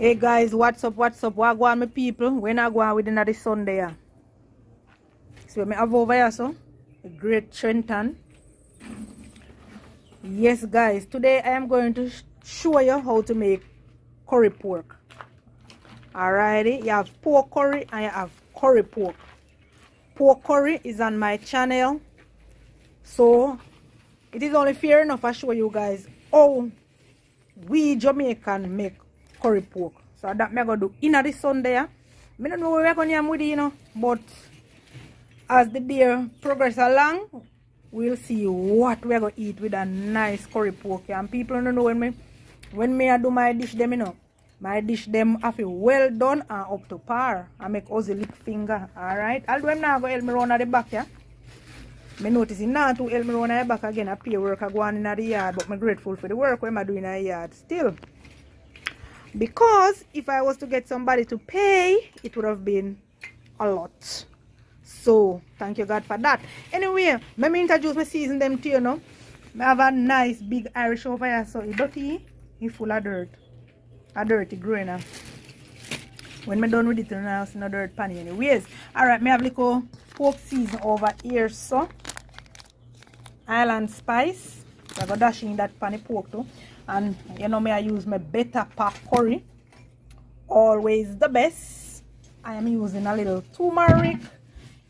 Hey guys, what's up, what's up? What go on my people? When I go on within the Sunday. So me have over here so great Trenton. Yes guys, today I am going to show you how to make curry pork. Alrighty, you have pork curry and you have curry pork. Pork curry is on my channel. So it is only fair enough I show you guys how we Jamaican make curry pork. So that me gonna do in the Sunday. I don't know where we're going with it, you know, but as the day progress along, we'll see what we're gonna eat with a nice curry pork. And people don't know when me when me I do my dish them, you know. My dish them have it well done and up to par. I make Ozzy lick finger. Alright. I'll do him now go help me run at the back, yeah. Me notice now to help me run at the back again. I pay work I go on in the yard, but I'm grateful for the work when I doing in the yard still because if I was to get somebody to pay it would have been a lot. So thank you God for that. Anyway let me introduce my season them to you know. I have a nice big Irish over here so it's dirty. It's full of dirt. A dirty growing when I'm done with it now it's no dirt pan anyways. All right me have little pork season over here so. Island spice. So I got dashing that pan pork too and you know me I use my better pack curry. Always the best. I am using a little turmeric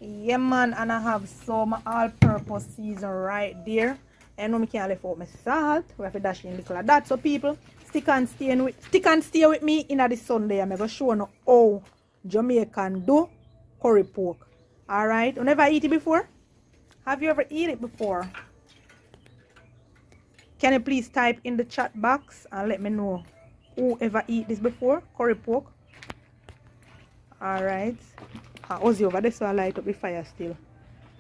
yeah man and I have some all-purpose season right there. And I know me can't leave out my salt. We have to dash in little of that. So people stick and stay with stick and stay with me in the Sunday. I'm gonna show you how Jamaican do curry pork. All right? You never eat it before? Have you ever eat it before can you please type in the chat box and let me know who ever eat this before? Curry pork. All right I ah, was over there so I light up the fire still.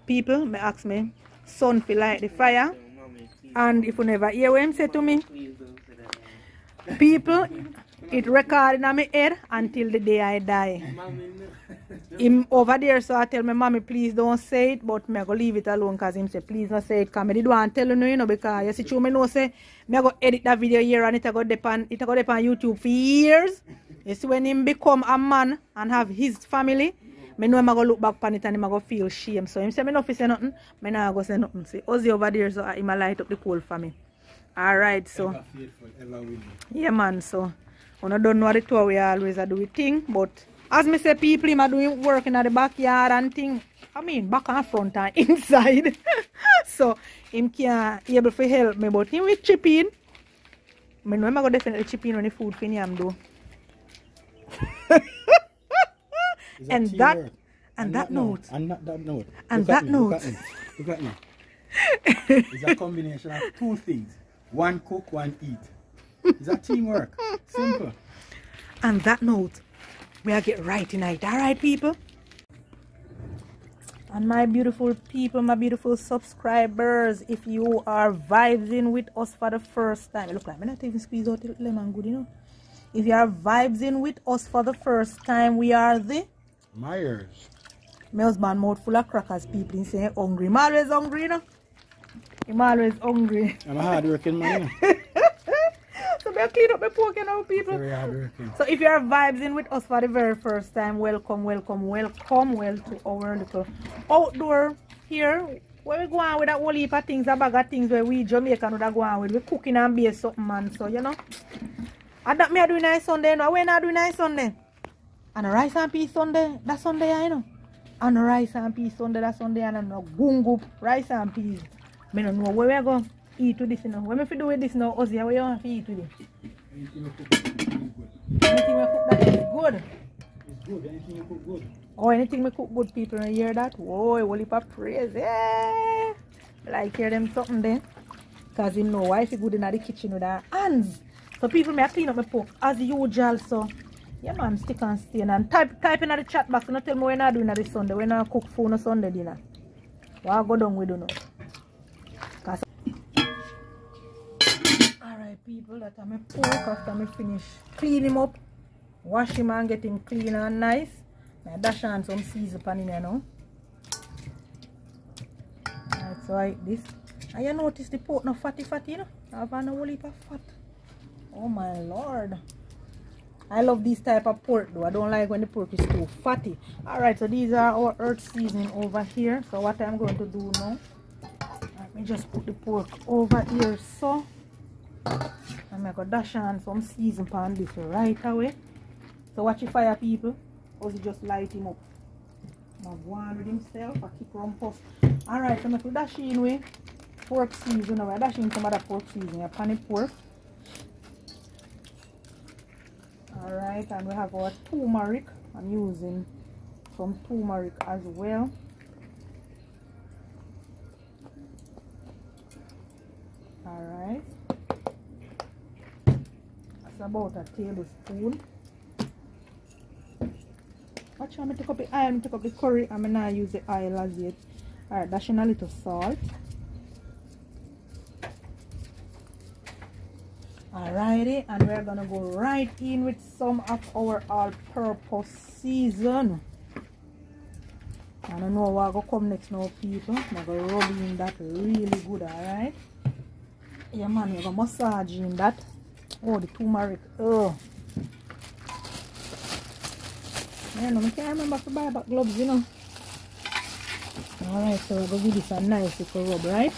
People may ask me son feel light the fire? And if you never hear what him say to me people it recording on my head until the day I die him over there so I tell my mommy please don't say it but me I go leave it alone because him say please don't say it because I did want to tell you you know because you see true me know say me I go edit that video here and it I go depend it I go depend on YouTube for years you see when him become a man and have his family me know I'm going to look back on it and I'm going to feel shame. So him say me no fi say nothing, me not go say nothing. See, Ozzy over there so him a light up the coal for me. Alright, so. Yeah man, so. I don't know what two we always do with thing, but as me say people him are doing work in the backyard and thing. I mean back and front and inside. so him can able to help me, but him with chip in. I know I'm going to definitely chip in on the food for him do. and that and, and that note. and not that note. And look that me, note look at me look at me. It's a combination of two things. One cook one eat. It's a teamwork? Simple. And that note we are get right tonight? All right people. And my beautiful people my beautiful subscribers if you are vibing with us for the first time look like me not even squeeze out the lemon good you know. If you are vibing with us for the first time we are the Myers. My husband mouth full of crackers people say hungry. I'm always hungry you know. I'm always hungry. I'm a hard working man so I clean up my pork you know people So if you are vibes in with us for the very first time, welcome, welcome, welcome, well to our little outdoor here. Where we go on with that whole heap of things, a bag of things where we Jamaican would go on with. We cooking and base something man. So you know. And that me a doing nice Sunday, no. When I doing nice Sunday? And a rice and peas Sunday, that Sunday, I know. And a rice and peas Sunday, that Sunday, and a gungo rice and peas. Me no know where we go eat oh, with this, you know. What me fi do with this now, Ozzy? What you want to eat with it? anything you we cook that is good. it's good anything you cook good Oh, anything we cook good people you hear that? Whoa, heap of praise. Yeah. Like hear them something then. Cause him know wife good in the kitchen with her hands. So people may clean up my pork as usual. So yeah man, stick and stay and type type in the chat box. Not tell me when I doing this Sunday. When I cook food on Sunday dinner. What go down with you know. People, that are my pork after me finish clean him up. Wash him and get him clean and nice. I dash on some season pan in here now. That's right, this. And you notice the pork no fatty fatty, you know? I have a whole heap of fat. Oh my lord. I love this type of pork though. I don't like when the pork is too fatty. Alright, so these are our earth seasoning over here. So what I'm going to do now, let me just put the pork over here so. I'm going to dash on some season pan this right away. So watch your fire people. Or just light him up. Now go on with himself, I keep rum puff. Alright, so I'm going to dash in with pork season. I'm dashing some other pork season. Pan the pork. Alright, and we have our turmeric. I'm using some turmeric as well. Alright. That's about a tablespoon. Watch how I take up the oil, take up the curry. I'm going to use the oil as yet. Alright, dash in a little salt. Alrighty, and we're gonna go right in with some of our all-purpose season. I don't know what gonna come next now, people. I'm gonna rub in that really good, alright? Yeah, man, you're gonna massage in that. Oh, the turmeric. Oh. Yeah, no, I can't remember to buy back gloves, you know. Alright, so we're gonna give this a nice little rub, right?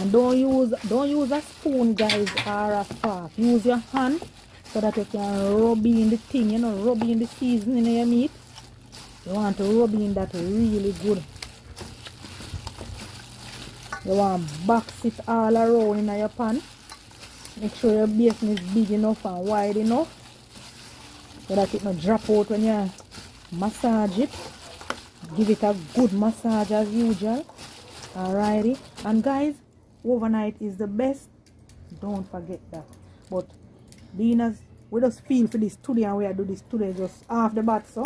and don't use don't use a spoon guys or a fork use your hand so that you can rub in the thing you know rub in the seasoning in your meat you want to rub in that really good you want to box it all around in your pan. Make sure your basin is big enough and wide enough so that it not drop out when you massage it. Give it a good massage as usual. Alrighty and guys overnight is the best. Don't forget that. But being as we just feel for this today and we are do this today just half the bat so.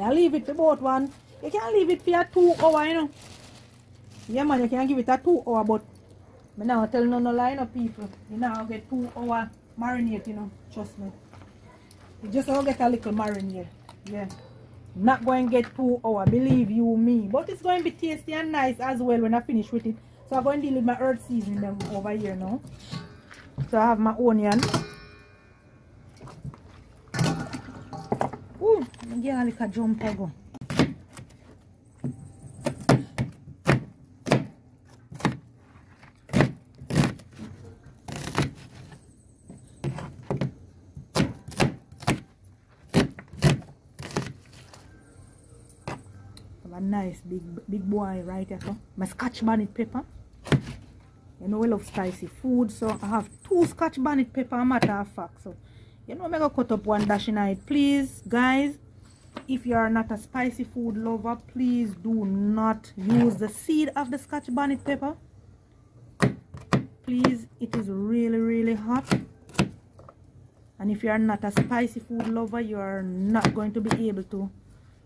I leave it for about one. You can't leave it for two hour you know yeah man you can give it a two hour but me now tell no no lie no people you now get two hour marinate you know trust me you just gonna get a little marinade yeah not going to get two hour believe you me but it's going to be tasty and nice as well when I finish with it so I'm going to deal with my earth seasoning them over here now. So I have my onion. Ooh, I'm getting a jump go. A nice big big boy right here so my scotch bonnet pepper you know we love spicy food so i have two scotch bonnet pepper matter of fact. So you know i'm gonna cut up one dash in it please. Guys if you are not a spicy food lover please do not use the seed of the scotch bonnet pepper please it is really really hot. And if you are not a spicy food lover you are not going to be able to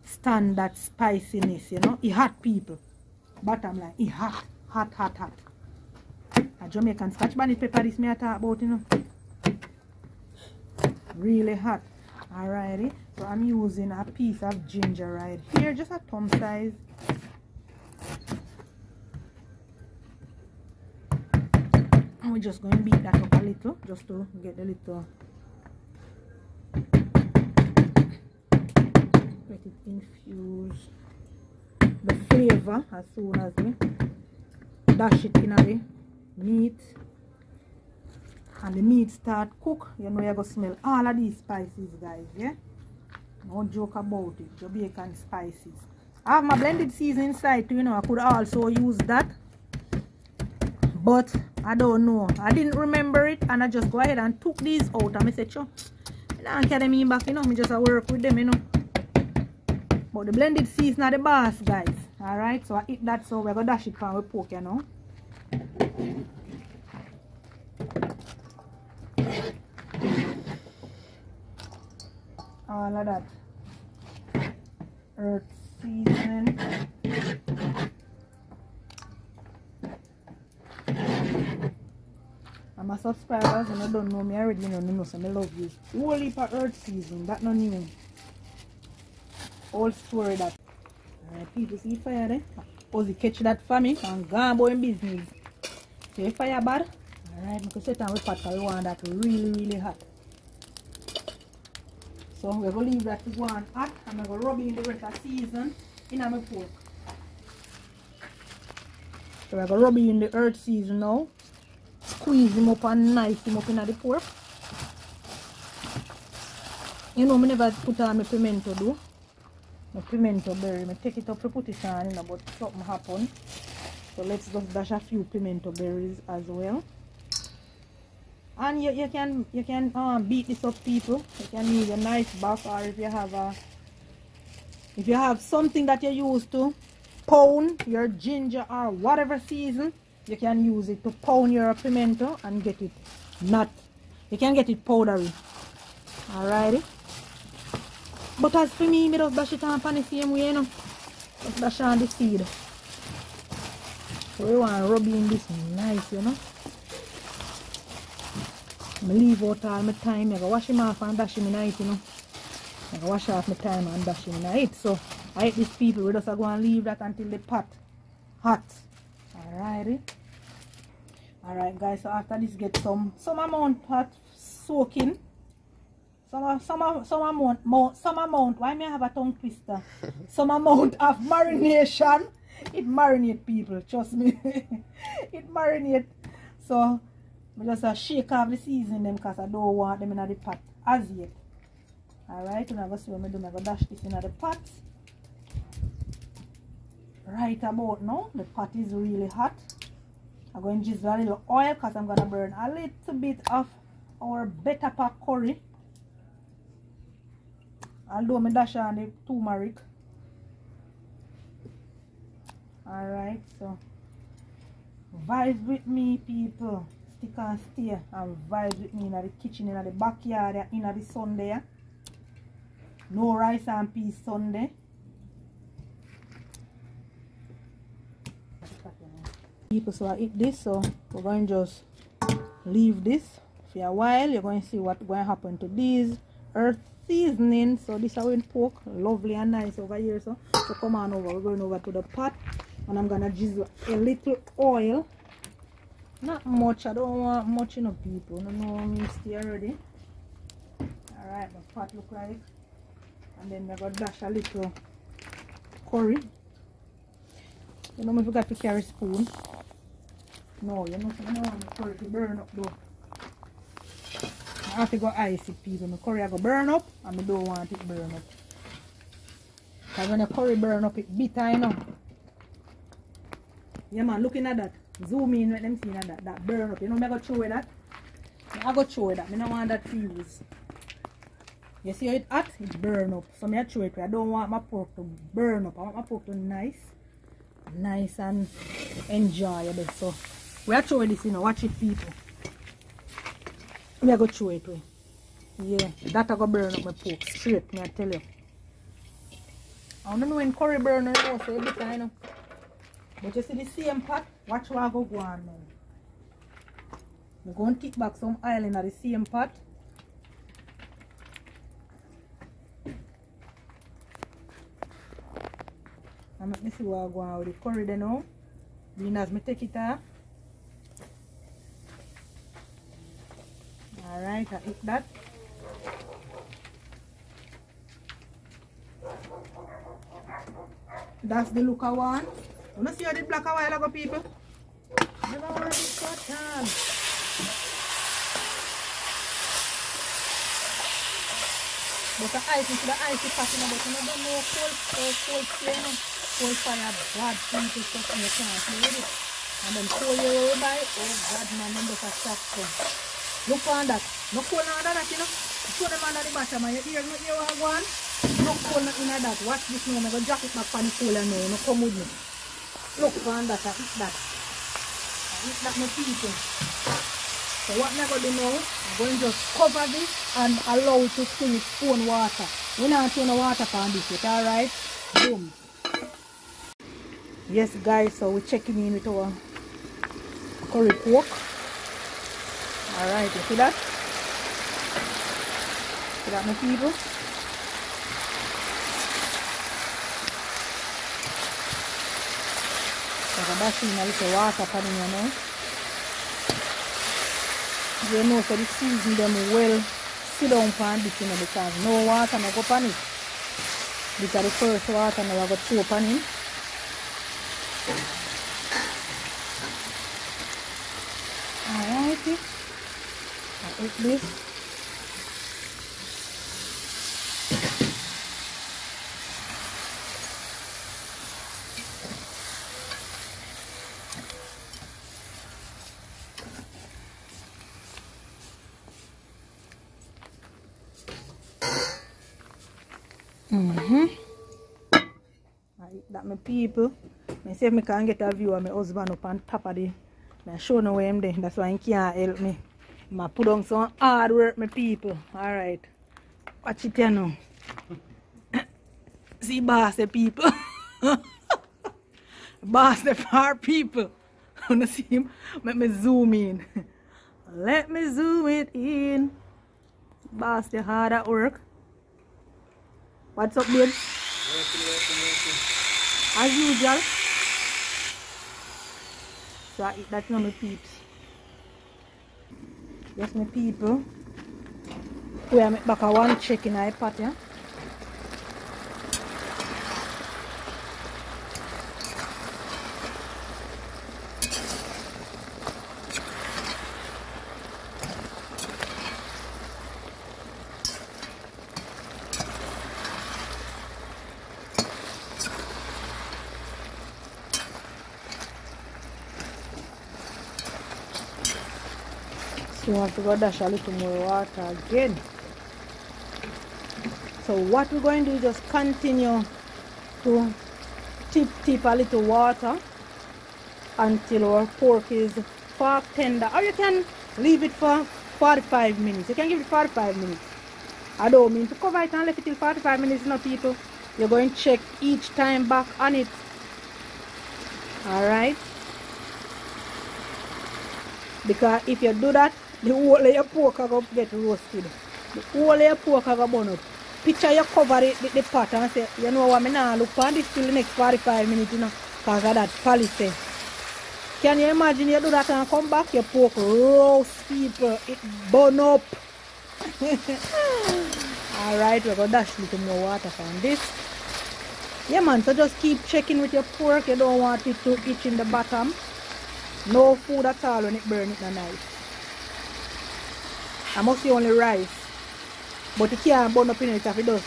stand that spiciness, you know. It hot people. Bottom line, it hot, hot, hot, hot. A Jamaican scotch bonnet pepper this me I talk about, you know. Really hot. Alrighty. So I'm using a piece of ginger right here, just a thumb size. And we're just going to beat that up a little, just to get a little let it infuse the flavor as soon as we dash it in the meat and the meat start cook. You know you're gonna smell all of these spices guys yeah? No joke about it jamaican spices. I have my blended seasoning inside too you know i could also use that. But i don't know. I didn't remember it and i just go ahead and took these out and i said sure. I don't carry me back you know me just work with them you know but the blended season are the boss, guys. Alright, so I eat that, so we're going to dash it from our pork, you know. All of that. Earth season. And my subscribers, and I don't know me already, you know, know, so I love you. Whole heap earth season, that no new old story that uh, people see fire there. Ozzy catch that for me and go on business. If fire bad, Alright, we can set on with pot because we want that really, really hot. So we're going to leave that to go on hot and I'm going to rub in the rest of season in my pork. So we're going to rub in the earth season now. Squeeze him up and knife him up in the pork. You know, I never put on my pimento do. My pimento berry. I take it up to put it on, you know, but something happen. So let's just dash a few pimento berries as well. And you, you can you can um, beat this up people. You can use a nice back or if you have a if you have something that you use to pound your ginger or whatever season, you can use it to pound your pimento and get it not you can get it powdery. Alrighty. But as for me, me just dash it on the same way, you know. Just dash on the seed. So we want to rub in this nice, you know. I leave out all my thyme. I wash him off and dash him in it, you know. I wash off my thyme and dash him in it. So I hate these people. We just go and leave that until the pot hot. Alrighty. Eh? Alright guys, so after this get some some amount hot soaking. Some some some amount some amount why may I have a tongue twister? some amount of marination. It marinate people, trust me. it marinate. So I just uh, shake off the seasoning them because I don't want them in the pot as yet. Alright, and I'm going to see what I do. I'm going to dash this in the pot. Right about now, the pot is really hot. I'm going to use a little oil because I'm going to burn a little bit of our Betapac curry. Although I dash on the turmeric. Alright, so. Vibe with me people. Stick and stay and vibe with me in the kitchen in the backyard in the sun there no rice and peas Sunday. People so I eat this so we're going to just leave this for a while. You're going to see what's going to happen to these earth seasoning. So this is in pork. Lovely and nice over here so. So come on over. We're going over to the pot. And I'm gonna drizzle a little oil. Not much. I don't want much enough people. No know me stay already alright the pot look like. And then we're gonna dash a little curry. You know me forgot to carry spoon. No you know I don't want the curry to burn up though I have to go icy people. My curry I go burn up and I don't want it burn up. Because when the curry burn up it bitter you know. Yeah man looking at that. Zoom in with them seeing that that burn up. You know I go throw that. I go throw that. I don't want that to use you see how it hot? It burn up. So I throw it I don't want my pork to burn up. I want my pork to nice nice and enjoyable. So we are throwing this you know. Watch it people me I go throw it way yeah that I go burn up my pork straight me I tell you I don't know when curry burner you know so I know but you see the same pot, watch what I go go on now. I'm going to kick back some oil in the same pot. And let me see what I go on with the curry there now. Being as me take it off. Alright, I eat that. That's the look I want. You know see how the black a while ago people? Never want to cotton. But the ice into the icy pot you know, but you don't know cold, cold, cold flame, you know. cold fire, bad people stuff and you can't play with it. And then cold you will buy, oh God man, them just a shock them. Look on that. No cold under that, you know. Put them under the bottom and you hear me, you want one? No cold in that. Watch this now, I'm going to drop it back on the cooler now. No come with me. Look on that, I eat that. I eat that my people. So what I'm going to do now, I'm going to just cover this and allow it to steam its own water. We're not turn the water on this yet, alright? Boom. Yes guys, so we're checking in with our curry pork. Alright, you see that? See that my people? Saka basi in a little water pan in know. You know, so the season them well sit down for this, you know, because no water no go pan it. The first water now I got soap on him. Alrighty. Eat. Mm-hmm. That my people. I see if I can get a view of my husband up on top of the I show no where I'm there. That's why he can't help me. I put on some hard work, my people. Alright. Watch it here now. see boss the people. boss the far people. Wanna see him? Let me zoom in. Let me zoom it in. Boss the hard at work. What's up, babe? Working, working, working. As usual. So I eat that now, my peeps. Yes, my people. We are back a one chicken I pot, yeah? We have to go dash a little more water again. So what we're going to do is just continue to tip tip a little water until our pork is far tender. Or you can leave it for 45 minutes. You can give it 45 minutes. I don't mean to cover it and leave it till 45 minutes, no people. You're going to check each time back on it. Alright? Because if you do that, the whole of your pork are going get roasted. The whole of your pork are going to burn up. Picture you cover it, the, the pot and say, you know what, I now look for this till the next 45 minutes, you know, because of that policy. Can you imagine you do that and come back, your pork roast people, it burn up. Alright, we're going to dash little more water from this. Yeah man, so just keep checking with your pork, you don't want it to itch in the bottom. No food at all when it burn it no nice. I must see only rice. But it can't burn up in it if it does.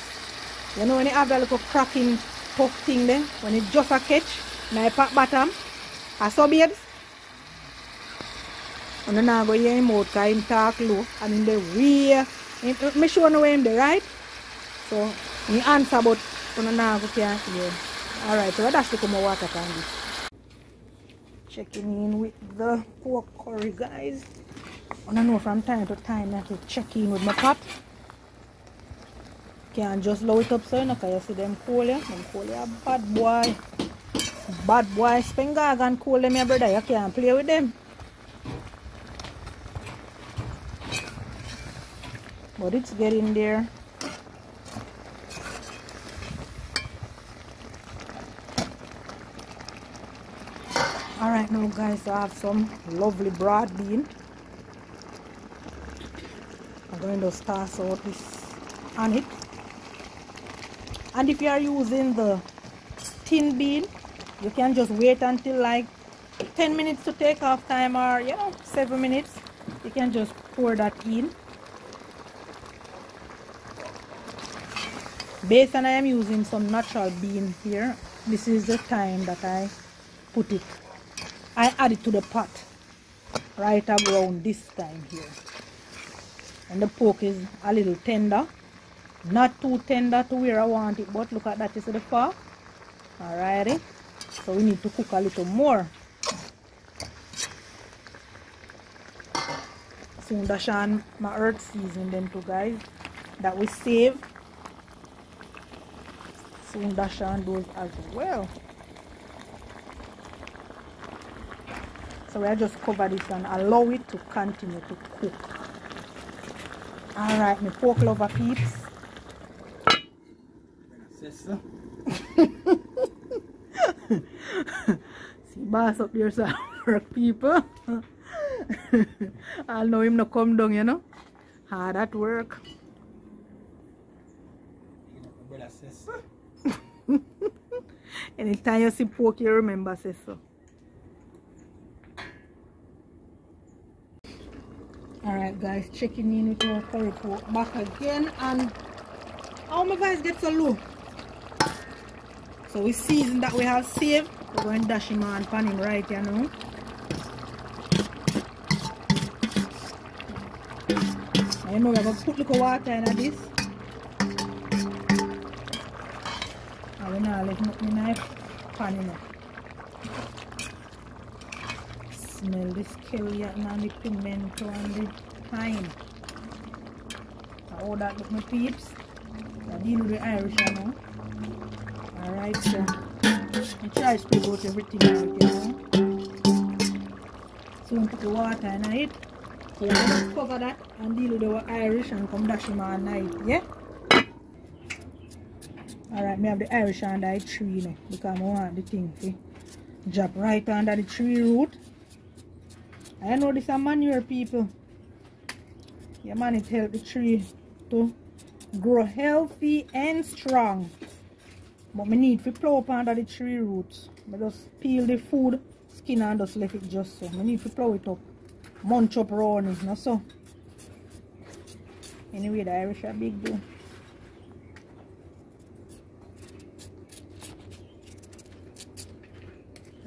You know when it have that little cracking puff thing there, when it just a catch, now pack bottom, I saw babes. And then I go hear him out because him talk low and in the way, him, me sure know where him there, right? So, he answer but when I go hear. Alright, so that's the more water can this checking in with the pork curry guys and I know from time to time I have to check in with my pot can't just load it up so you know you see them cool yeah? Them cool yeah bad boy. Bad boy spend and cool them yeah brother you can't play with them. But it's getting there. Alright now guys, I have some lovely broad bean. I'm going to start out this on it. And if you are using the tin bean, you can just wait until like 10 minutes to take off time or you know 7 minutes. You can just pour that in. Based on I am using some natural bean here. This is the time that I put it I add it to the pot right around this time here and the pork is a little tender. Not too tender to where I want it but look at that is the far? Alrighty. So we need to cook a little more. Soon dash on my earth season then too guys. That we save. Soon dash on those as well. So I just cover this and allow it to continue to cook. Alright, my pork lover peeps. Sister. See boss up there so work people. I'll know him no come down, you know. Hard at work. My brother says so. Anytime you see pork, you remember say so. Alright guys, checking in with our curry back again and how my guys get so low? So we season that we have saved. We're going to dash him on pan him right you know. I know we're going to put little water in this. And we now let in the pan know. Smell the scallion and the pimento and the thyme. All that look my peeps. I deal with the Irish you know. Alright, so I try to spread out everything out, you know. Soon put the water in it. So you just cover that and deal with the Irish and come dash him all night, yeah? Alright, me have the Irish under the tree now because I want the thing to drop right under the tree root. I know this is manure people. Yeah man, it help the tree to grow healthy and strong. But we need to plow up under the tree roots. I just peel the food skin and just left it just so. I need to plow it up. Munch up round it, so. Anyway, the Irish are big though.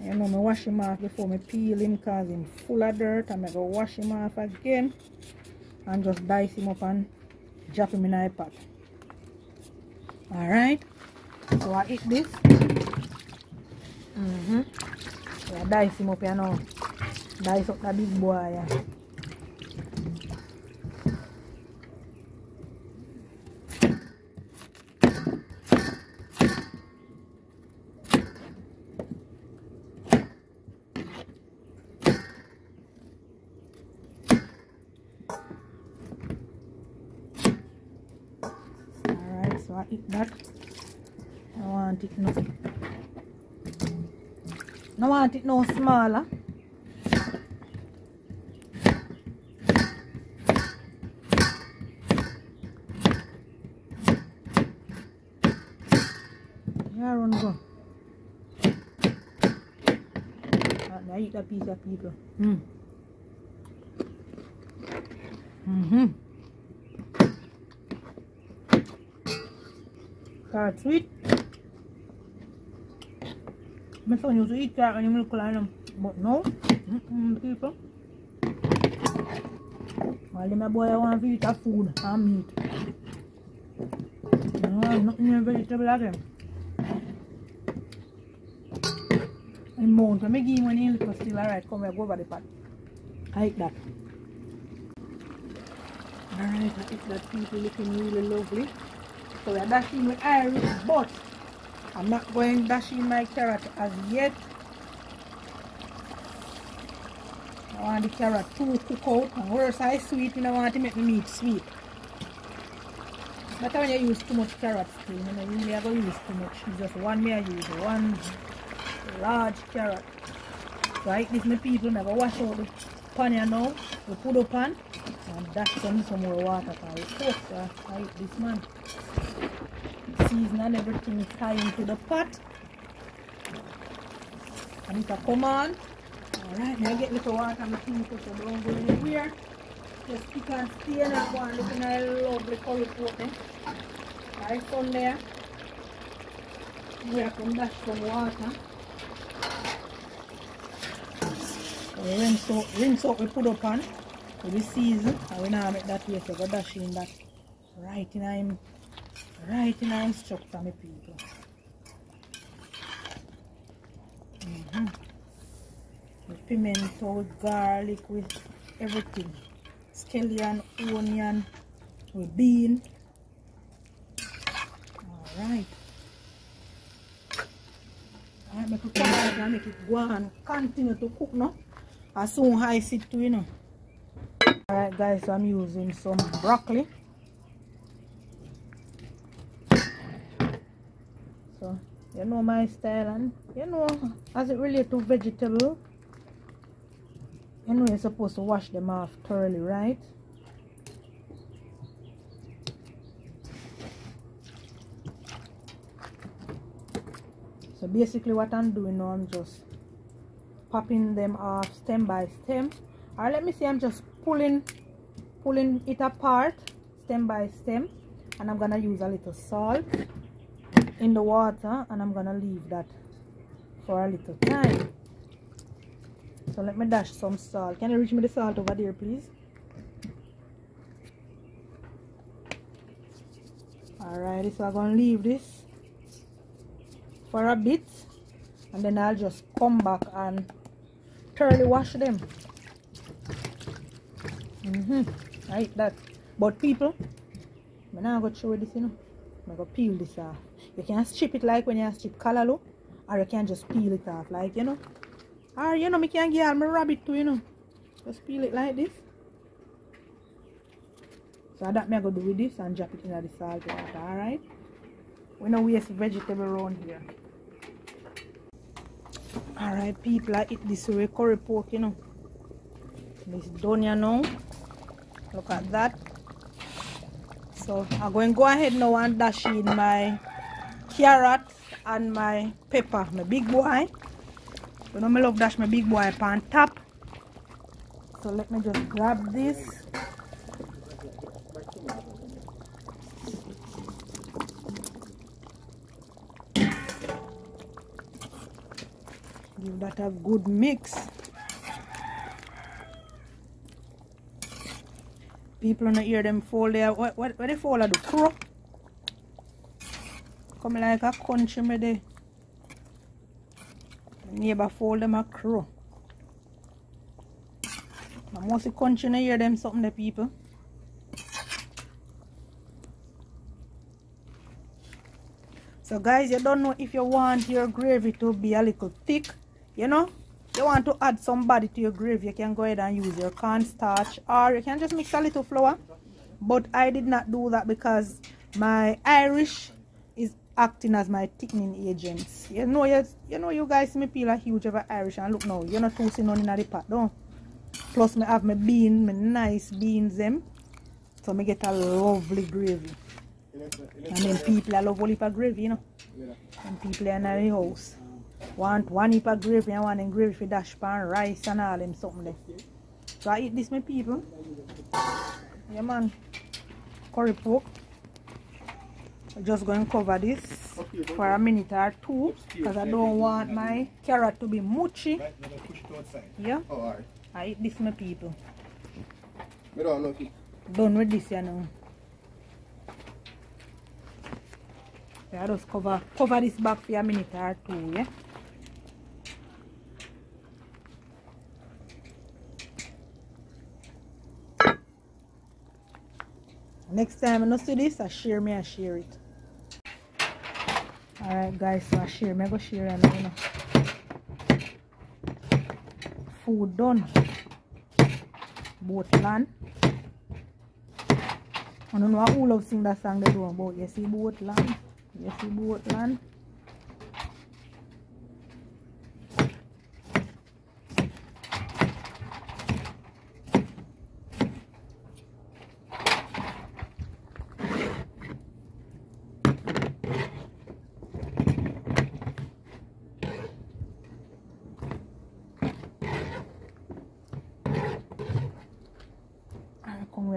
You know, I wash him off before me peel him because he's full of dirt. I'm going to wash him off again and just dice him up and drop him in a pot. Alright. So I eat this. Mm-hmm. Yeah, dice him up you know. Dice up the big boy. Yeah. Alright, so I eat that. I want it no. I want it no smaller. Yeah, run go. I eat that piece of people. Mm. Mm-hmm. Sweet. My son used to eat that when milk line, but no, mm -mm, people. While my boy want to eat a food and meat. No, nothing in vegetable again. And mount, when I give him when he little still alright, come here, go over the pot. I eat that. Alright, I eat that people looking really lovely. So are dashing with Irish, but I'm not going to dash in my carrot as yet. I want the carrot to cook out. And worse I sweet, you know, I want to make the meat sweet. But when you use too much carrot too, you know, you to use too much. It's just one me I use, one large carrot. Right, I this my people, never wash out the pan here now. We put the pan and dash some, more water it cook. So I eat this man season and everything is tie into the pot. And it a come on. Alright, now get little water and thing so don't go anywhere. Just stick and stay go and look at a lovely curry pork. Eh? Right on there. We have to dash some water. So we rinse out, rinse out we put up on the season. And we now make that way so we dash in that right in him right in our instructor, my people. Mm -hmm. With pimento, with garlic, with everything. Scallion, onion, with bean. Alright. Alright, make it come out and make it go on. Continue to cook now. As soon as I sit to you know. Alright guys, so I'm using some broccoli. So, you know my style and you know as it relates to vegetable. You know you're supposed to wash them off thoroughly, right? So basically what I'm doing now, I'm just popping them off stem by stem. Or let me see, I'm just pulling, pulling it apart stem by stem. And I'm gonna use a little salt in the water and I'm gonna leave that for a little time. So let me dash some salt. Can you reach me the salt over there, please? Alrighty, so I'm gonna leave this for a bit and then I'll just come back and thoroughly wash them. Mm -hmm. Like that. But people, I'm to show you this, you know. I'm to peel this off. You can strip it like when you strip callaloo or you can just peel it off like, you know. Or, you know, me can get all my rabbit too, you know. Just peel it like this. So that me I go do with this and drop it in the salt water, alright? We don't waste vegetable around here. Alright people, I eat this way curry pork, you know. This done you now. Look at that. So I'm going to go ahead now and dash in my carrot and my pepper, my big boy. You know I love dash my big boy pan top. So let me just grab this. Give that a good mix. People don't hear them fall there. What, what, what they fall at the crow? Come like a country me there. Neighbor fall them a crow. I must country no hear them something the people. So guys, you don't know if you want your gravy to be a little thick, you know, you want to add some body to your gravy, you can go ahead and use your cornstarch or you can just mix a little flour. But I did not do that because my Irish is acting as my thickening agent. You know, you, you know, you guys me peel a huge of Irish and look now, you're not toasting none in the pot, don't Plus, me have my bean, my nice beans them. So me get a lovely gravy. And then people I love all heap of gravy, you know. And people in the house want one heap of gravy and one gravy for dash pan, rice and all them something there. So I eat this my people. Yeah man. Curry pork. I'm just going to cover this for a minute or two because I don't want my carrot to be mushy. Yeah. I eat this my people. Done with this you know. So I just cover cover this back for a minute or two, yeah. Next time I see this, I share me, I share it. Alright guys, so I share I share and you know. Food done. Boat land. I don't know who love sing that song they do about you see boat land. You see boat land.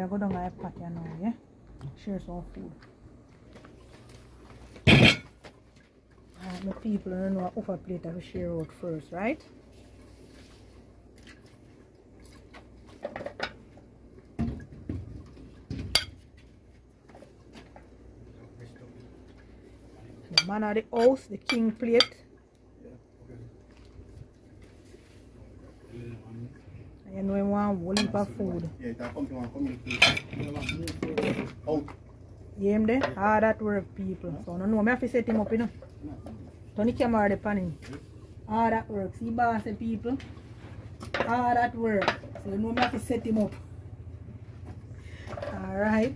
Come we are going to go pot now, yeah? Share some food. Uh, the people don't know over plate I will share out first, right? The man of the house, the king plate. You know, I want whole heap of food. Yeah, him there? Hard at work, people. So, no, no, I have to set him up, you know. Turn the camera ah, the him. Hard at work. See, boss people. Ah, Hard at work. So, you know, I have to set him up. Alright.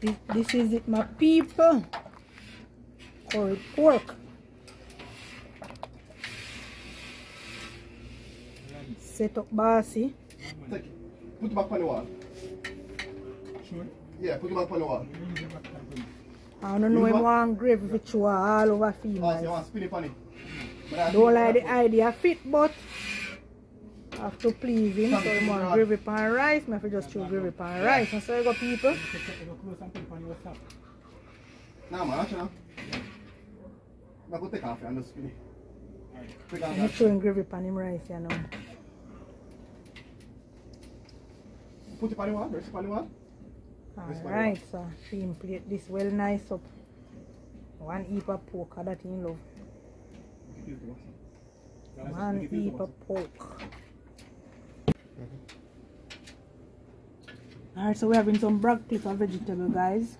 This, this is it, my people. Curry pork. Set up bossy. Take it. Put it back on the wall. Sure. Yeah, put it back on the wall. I don't know You him want- want gravy for chew all over Oh, so you want spin it on it? I Don't like the idea fit but have to please him. So him want gravy pan rice, me have to just chew gravy pan rice. And so you go people. Nah, man, actually, I'm going to take off and just. Quick and I'm fast. chewing gravy pan him rice, you know. Put it on the wall, rest it on the wall. Alright, so she plate this well nice up. One heap of pork that he love. One heap of pork. Alright, so we're having some broccoli for vegetable guys.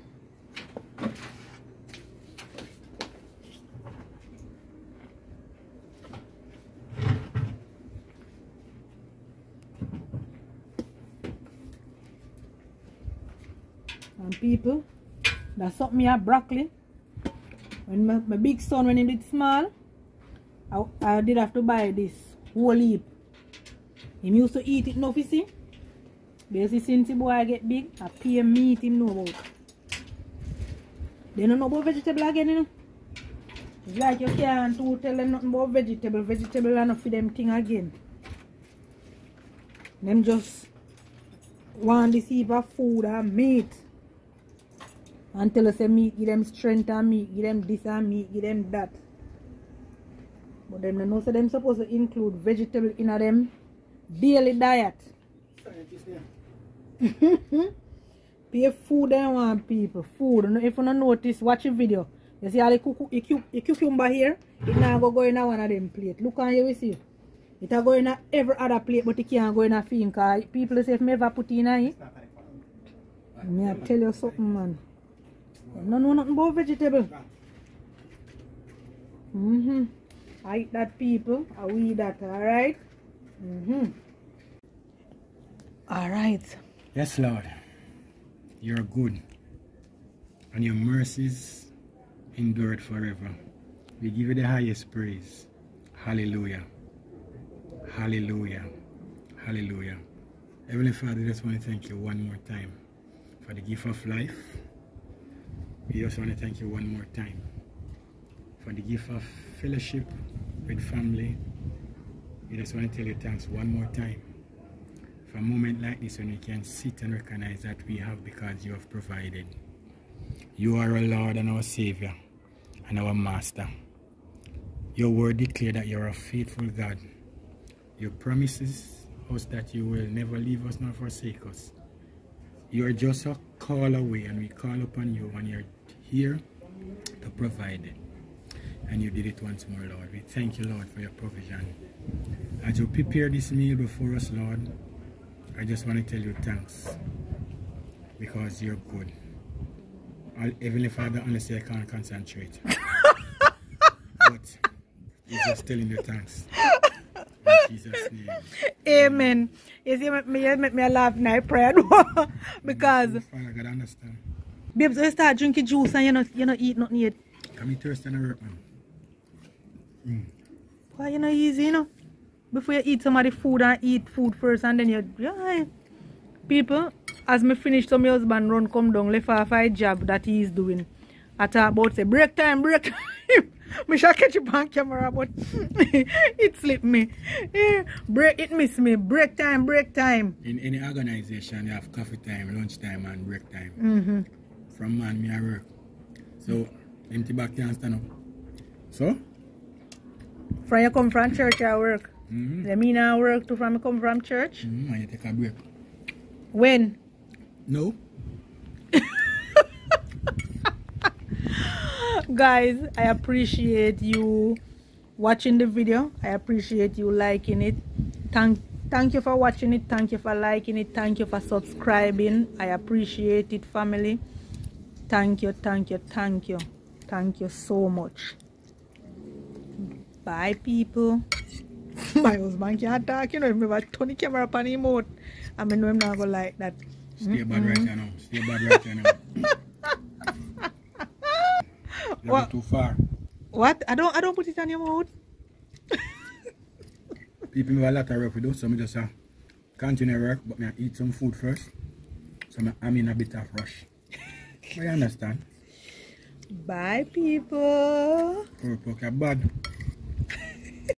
And people, that's something me have broccoli. When my, my big son, when he did small, I, I did have to buy this whole heap. He used to eat it enough, you see. Basically, since the boy get big, I pay meat him know about. They don't know about vegetable again, you know. It's like you can't to tell them nothing about vegetable. Vegetable not for them thing again. Them just want this heap of food and meat. And tell us say meat give them strength and meat give them this and meat give them that. But them know say them supposed to include vegetable in a them daily diet. Pay food them want people. Food. If you don't notice, watch the video. You see all the, cucu- the, cu- the cucumber here? It now go go in a one of them plate. Look on here we see. It a go in a every other plate but it can't go in a thing cause people say if me ever put in a it. Me tell you something man. You don't know nothing about vegetable. Mm-hmm. I eat that people. I we eat that, alright? Mm-hmm. Alright. Yes, Lord. You're good. And your mercies endured forever. We give you the highest praise. Hallelujah. Hallelujah. Hallelujah. Heavenly Father, I just want to thank you one more time for the gift of life. We just want to thank you one more time for the gift of fellowship with family. We just want to tell you thanks one more time for a moment like this when we can sit and recognize that we have because you have provided. You are our Lord and our Savior and our Master. Your word declare that you are a faithful God. Your promises us that you will never leave us nor forsake us. You are just a call away and we call upon you when you're here to provide it. And you did it once more, Lord. We thank you, Lord, for your provision. As you prepare this meal before us, Lord, I just want to tell you thanks because you're good. I'll- Heavenly Father, honestly, I can't concentrate. but you're just telling you thanks. In Jesus' name. Amen. You see, me, make me a laugh now, prayer. because, Father, God, understand. babes, you start drinking juice and you not, you not eat nothing yet. Come me thirsty and work, man. Mm. Why you not easy, you know? Before you eat some of the food and eat food first and then you, yeah. People, as me finish some my husband run come down, left off a job that he is doing. I talk about say, break time, break time. Me shall catch it on camera, but it slipped me. Eh, break, it miss me. Break time, break time. In any organization, you have coffee time, lunch time, and break time. Mm-hmm. From man, me I work. So, empty back can't stand up. So, From you come from church or work? mm-hmm. You mean I work too from you come from church? Mm-hmm. and you take a break. When? No? Guys i appreciate you watching the video. I appreciate you liking it. Thank thank you for watching it. Thank you for liking it. Thank you for subscribing. I appreciate it family. Thank you thank you thank you. Thank you so much. Bye people. My husband can't talk you know remember Tony camera him out i mean i'm not gonna like that. Stay bad right now. Stay bad right now. You're What? too far. What? I don't I don't put it on your mouth. People have a lot of work to do, so I just uh, continue work, but I eat some food first. So I'm in a bit of rush. you understand? Bye people. Are bad.